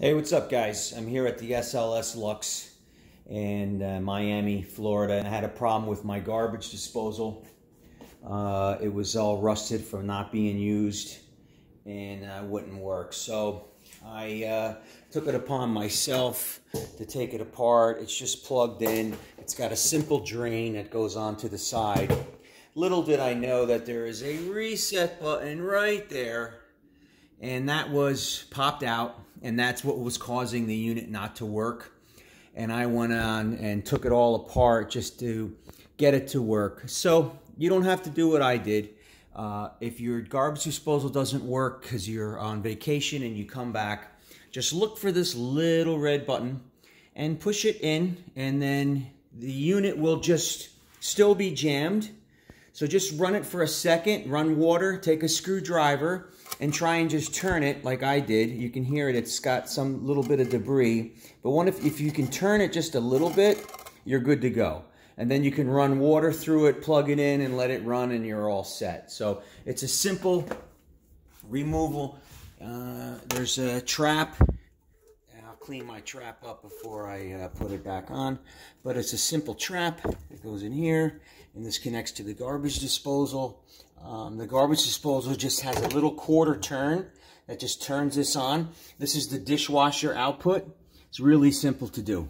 Hey, what's up, guys? I'm here at the SLS Lux in uh, Miami, Florida. I had a problem with my garbage disposal. Uh, it was all rusted from not being used and uh, wouldn't work. So I uh, took it upon myself to take it apart. It's just plugged in. It's got a simple drain that goes onto the side. Little did I know that there is a reset button right there and that was popped out and that's what was causing the unit not to work. And I went on and took it all apart just to get it to work. So you don't have to do what I did. Uh, if your garbage disposal doesn't work because you're on vacation and you come back just look for this little red button and push it in and then the unit will just still be jammed so just run it for a second, run water, take a screwdriver, and try and just turn it like I did. You can hear it, it's got some little bit of debris. But one if, if you can turn it just a little bit, you're good to go. And then you can run water through it, plug it in, and let it run, and you're all set. So it's a simple removal. Uh, there's a trap I'll clean my trap up before I uh, put it back on. But it's a simple trap. Goes in here, and this connects to the garbage disposal. Um, the garbage disposal just has a little quarter turn that just turns this on. This is the dishwasher output. It's really simple to do.